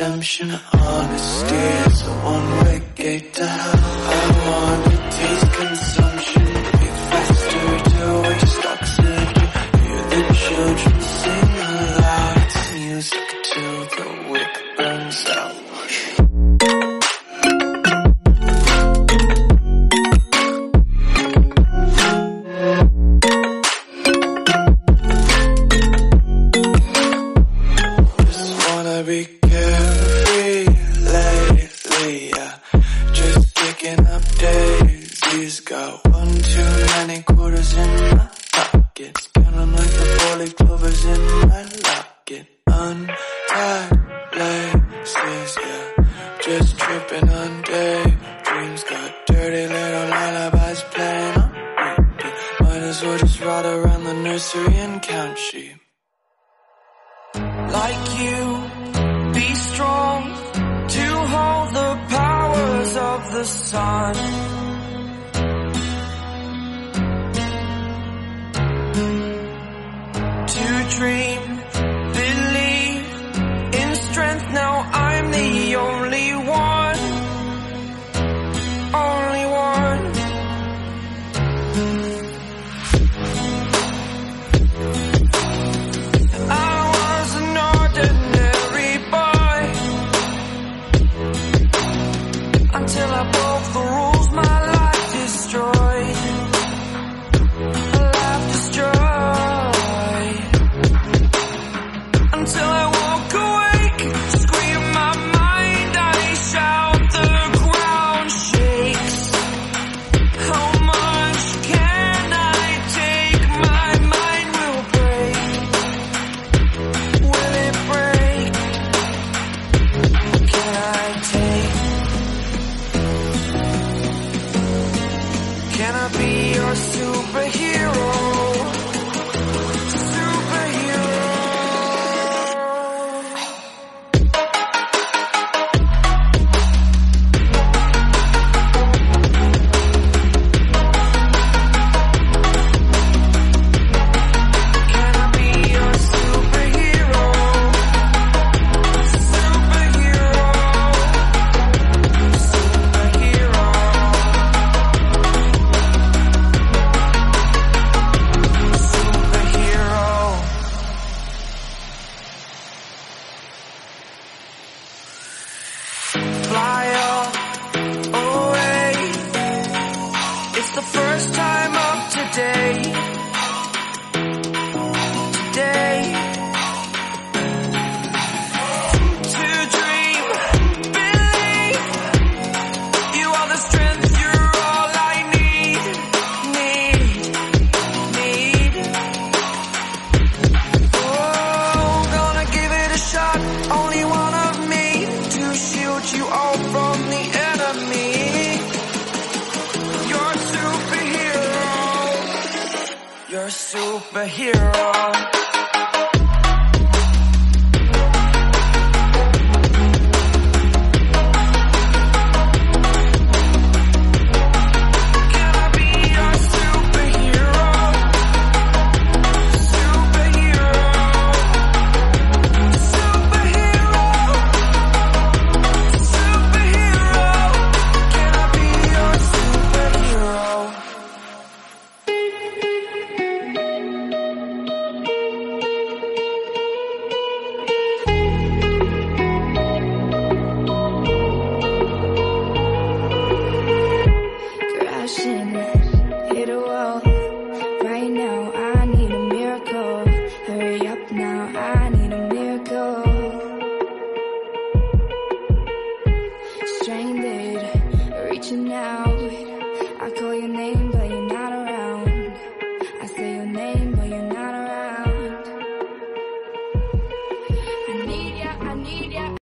Redemption. Honesty is a one-way gate to hell. Yeah. Just tripping on daydreams. Got dirty little lullabies playing on repeat. Might as well just ride around the nursery and count sheep. like you. Be strong to hold the powers of the sun. It's the first time. Superhero. You're